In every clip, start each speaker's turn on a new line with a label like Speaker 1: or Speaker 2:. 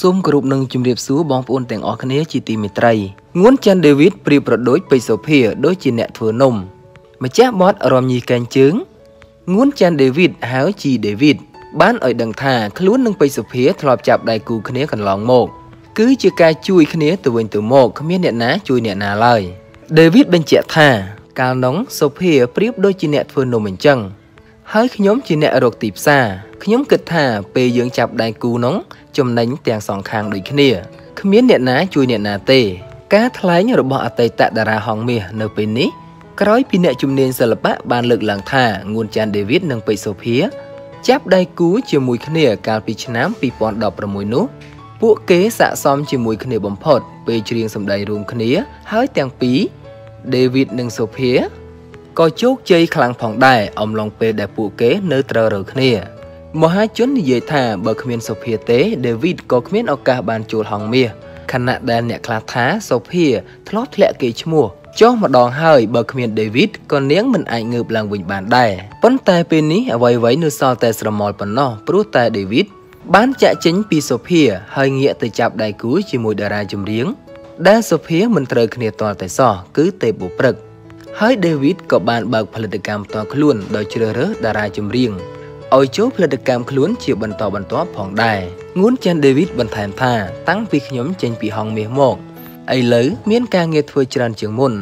Speaker 1: សូមគោរពនឹងជម្រាបសួរបងប្អូនទាំងអស់គ្នាជាទីមេត្រីងួនច័ន្ទដេវីតប្រៀបប្រដូចពេជ្រសូភាដូចជាអ្នកធ្វើនំម្ចាស់បទរំញីកែងជើងងួនច័ន្ទដេវីតហៅជីដេវីតបានឲ្យដឹងថាខ្លួននិងពេជ្រសូភាធ្លាប់ចាប់ដៃគូគ្នាកន្លងមកគឺជាការជួយគ្នាទៅវិញទៅមកគ្មានអ្នកណាជួយអ្នកណាឡើយដេវីតបញ្ជាក់ថាកាលនោះសូភាប្រៀបដូចជាអ្នកធ្វើនំអញ្ចឹង ហើយខ្ញុំជាអ្នករកទីផ្សារខ្ញុំគិតថាពេលយើងចាប់ដៃគូនោះចំណេញទាំងសងខាងដូចគ្នាគ្មានអ្នកណាជួយអ្នកណាទេការថ្លែងរបស់អតីតតារាហងមាសនៅពេលនេះក្រោយពីអ្នកជំនាញសិល្បៈបានលើកឡើងថាងួនចាន់ដេវីតនិងពេជ្រសូភាចាប់ដៃគូជាមួយគ្នាកាលពីឆ្នាំ2016នោះពួកគេស័ក្តិសមជាមួយគ្នាបំផុតពេលច្រៀងសម្ដែងរួមគ្នា ហើយទាំងពីរដេវីតនិងសូភា ក៏ជោគជ័យខ្លាំងផងដែរអំឡុងពេលដែលពួកគេនៅត្រូវរើគ្នាមហាជននិយាយថាបើគ្មានសូភាទេដេវីតក៏គ្មានឱកាសបានជួលហងមាសខណៈដែលអ្នកខ្លះថាសូភាធ្លាប់ធ្លាក់គេឈ្មោះចុះម្ដងហើយបើគ្មានដេវីតក៏នាងមិនអាចងើបឡើងវិញបានដែរប៉ុន្តែពេលនេះអ្វីៗនៅសល់តែស្រមោលប៉ុណ្ណោះព្រោះតែដេវីតបានចាក់ចេញពីសូភាហើយងាកទៅចាប់ដៃគូជាមួយតារាចម្រៀងដែលសូភាមិនត្រូវគ្នាទាល់តែសោះគឺទេពបុព្រឹក ហើយដេវីតក៏បានបើកផលិតកម្មផ្ទាល់ខ្លួនដោយជ្រើសរើសតារាចម្រៀងឲ្យចូលផលិតកម្មខ្លួនជាបន្តបន្ទាប់ផងដែរងួនចាន់ដេវីតបន្ថែមថា តាំងពីខ្ញុំចេញពីហងមាសមកឥឡូវមានការងារធ្វើច្រើនជាងមុន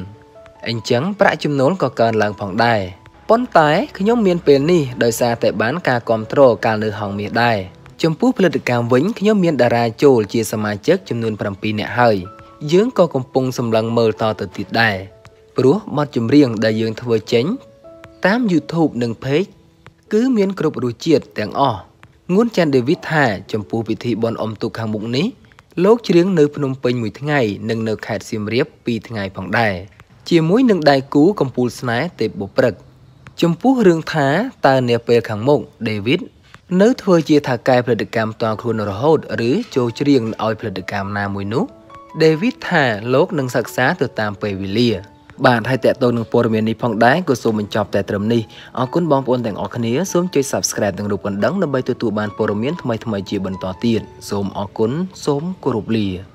Speaker 1: អញ្ចឹងប្រាក់ចំណូលក៏កើនឡើងផងដែរប៉ុន្តែខ្ញុំមានពេលនេះដោយសារតែបានការគ្រប់គ្រងកាលនៅហងមាសដែរចំពោះផលិតកម្មវិញខ្ញុំមានតារាចូលជាសមាជិកចំនួន7នាក់ហើយយើងក៏កំពុងសម្លឹងមើលតទៅទៀតដែរ ព្រោះបទចម្រៀងដែលយើងធ្វើចេញ តាម YouTube និង Page គឺមានគ្រប់រសជាតិទាំងអស់ងួនចាន់ដេវីតថាចំពោះពិធីបុណ្យអុំទូកខាងមុខនេះលោកច្រៀងនៅភ្នំពេញមួយថ្ងៃនិងនៅខេត្តសៀមរាបពីរថ្ងៃផងដែរជាមួយនឹងដៃគូកំពូលស្នេហ៍ទេពបុព្រឹកចំពោះរឿងថាតើនាពេលខាងមុខដេវីតនៅធ្វើជាថាកែផលិតកម្មផ្ទាល់ខ្លួនរហូត ឬចូលច្រៀងឲ្យផលិតកម្មណាមួយនោះដេវីតថាលោកនឹងសិក្សាទៅតាមពេលវេលា បាទហើយតកតងនឹងព័ត៌មាននេះផងដែរក៏សូមបញ្ចប់តែត្រឹមនេះអរគុណបងប្អូនទាំងអស់គ្នាសូមចុច Subscribe និងរូបកណ្ដឹងដើម្បីទទួលបានព័ត៌មានថ្មីៗជាបន្តទៀតសូមអរគុណសូមគោរពលា